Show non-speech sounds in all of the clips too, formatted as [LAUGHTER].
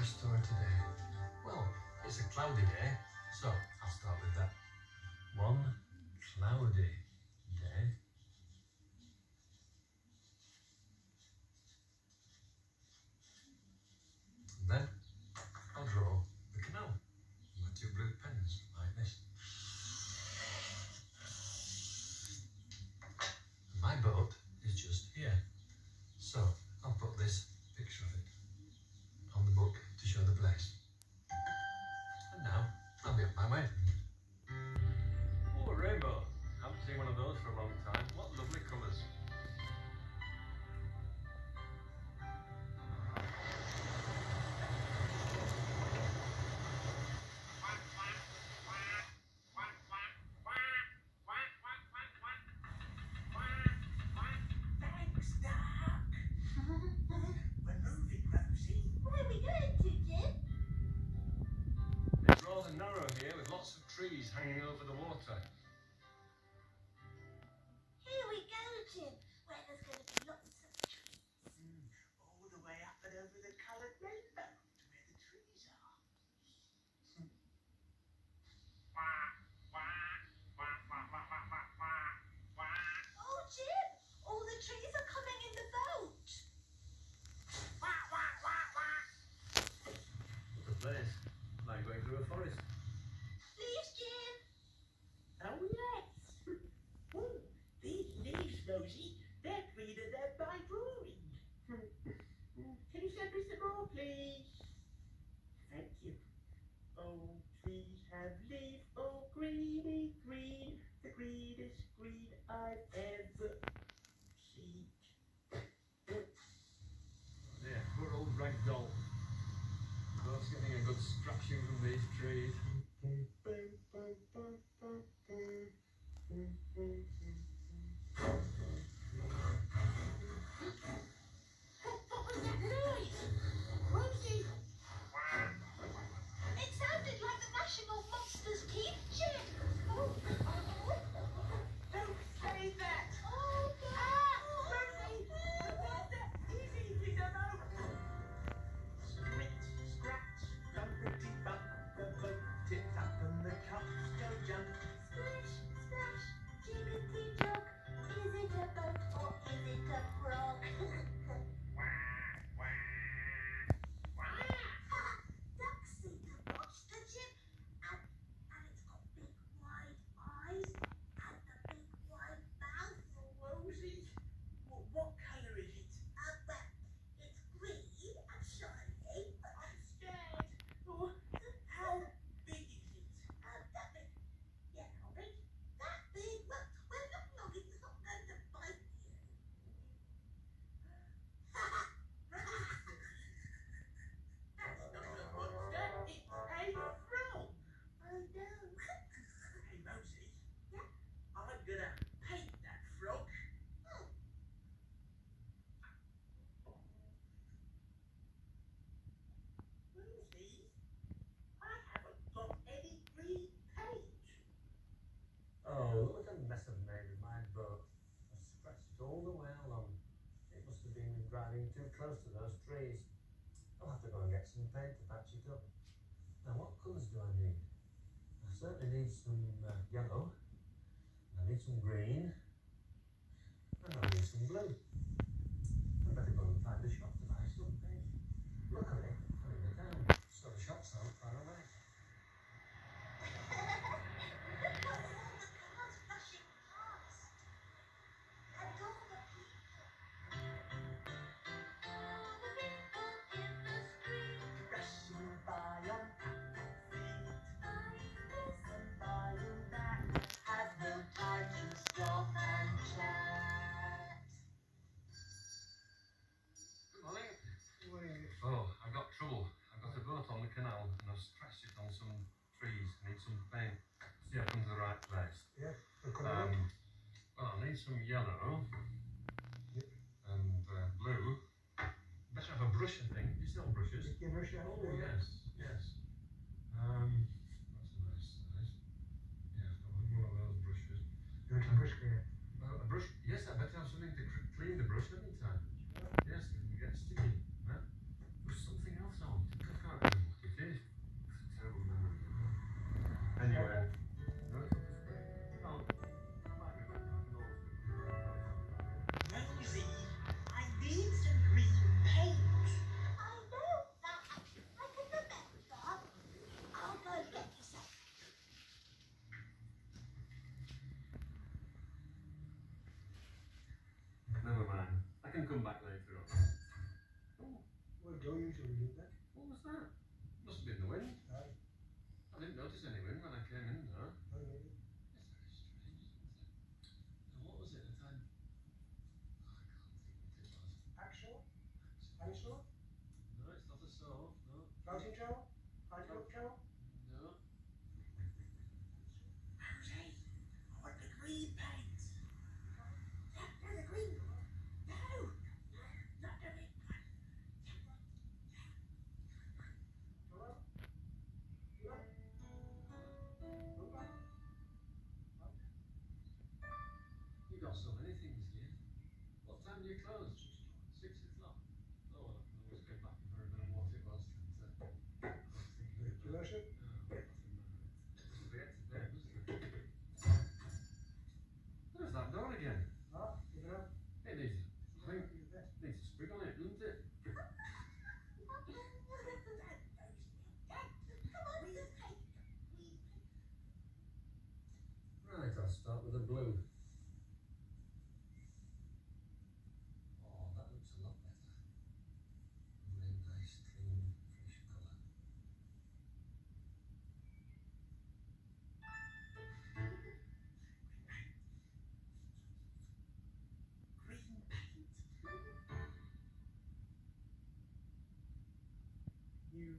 my story today? Well, it's a cloudy day, so I'll start with that. One cloudy day. hanging over the water. Here we go, Jim, where there's going to be lots of trees. Mm. All the way up and over the coloured rainbow. mess I've made with my boat. I scratched it all the way along. It must have been grinding too close to those trees. I'll have to go and get some paint to patch it up. Now what colours do I need? I certainly need some uh, yellow. I need some green. And I need some blue. need some yellow and uh, blue. Better have a brush, I think. You still have brushes? You brush Oh, yes. come back now for Oh, where'd Joe usually did that. What was that? Must have been the wind. Aye. I didn't notice any wind when I came in though. No. It's very strange, not what was it the time? Oh, no, it's not a saw, no. Floating trowel? Hydro? Got so many things here. What time do you close? Six o'clock. Oh, well, I can always get back and I remember what it was. That, uh, I was thinking Your about. worship? Nothing matter. This will be it today, wasn't it? There's that door again. Ah, you know? It needs, I think, needs a sprig on it, doesn't it? [LAUGHS] Right, I'll start with the blue.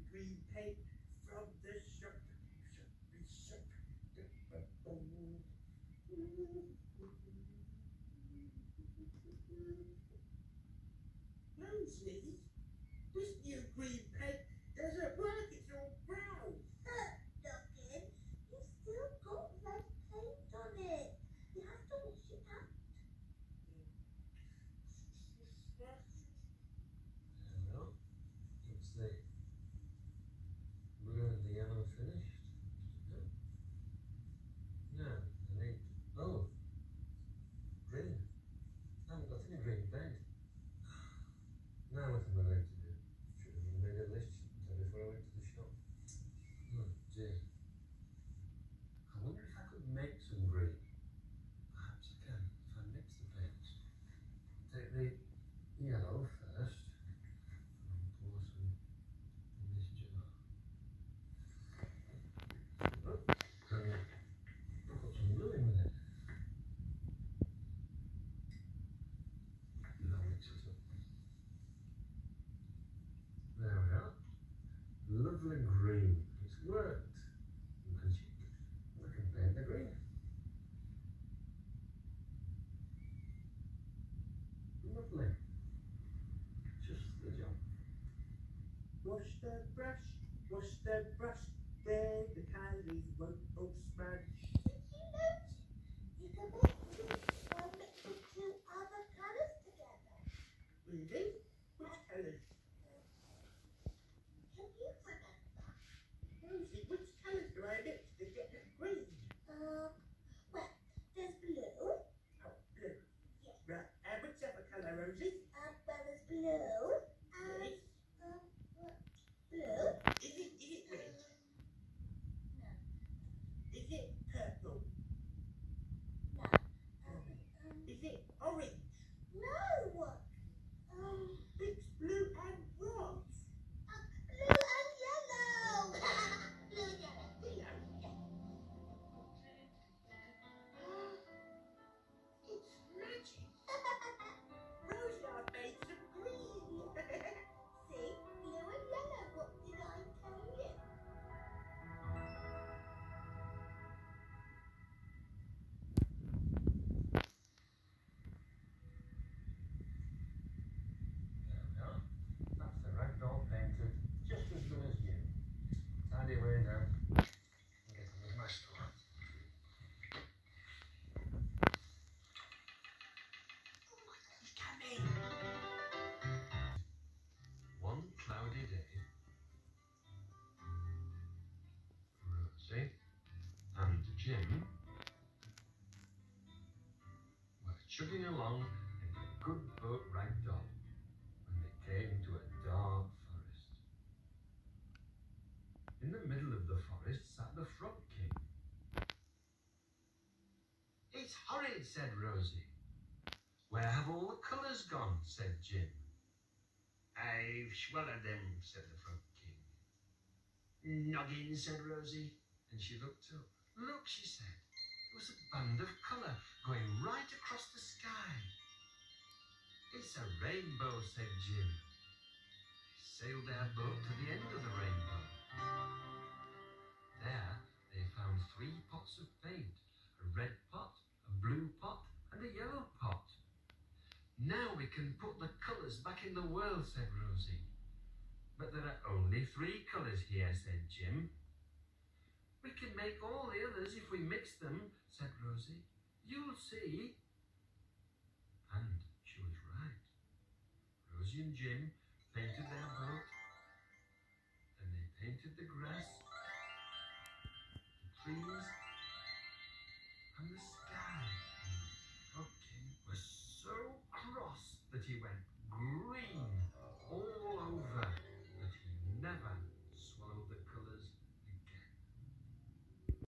Green paint from the shop. Shop, shop. Rosie, this new green paint doesn't work. It's all brown. Duckin, you've still got red paint on it. You have to wash it out. There we go. Looks the blue and the yellow finished. Good. Now, I need, oh, green. I haven't got any green paint. Now what am I going to do? Should have made a list shouldn't I, before I went to the shop. Oh dear. I wonder if I could make some green. Perhaps I can if I mix the paints. Take the yellow first and pour some in this jar. Oh, and put some glue in with it. Now mix it up. There we are. Lovely green. It's worked. Magic. I can paint the green. Lovely. Just the job. Wash the brush, wash the brush, then the calories won't all smudge. Did you notice? You can make green by mixing two other colours together. Really? Chugging along in the good boat rag doll when they came to a dark forest. In the middle of the forest sat the Frog King. It's horrid, said Rosie. Where have all the colours gone? said Jim. I've swallowed them, said the Frog King. Noggin, said Rosie, and she looked up. Look, she said, there was a band of colour going right across the sky. It's a rainbow, said Jim. They sailed their boat to the end of the rainbow. There they found three pots of paint a red pot, a blue pot, and a yellow pot. Now we can put the colours back in the world, said Rosie. But there are only three colours here, said Jim. Can make all the others if we mix them, said Rosie. You'll see. And she was right. Rosie and Jim painted their boat, and they painted the grass, the trees,